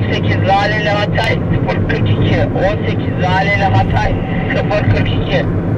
18 Laleli Hatay 042 18 Laleli Hatay 042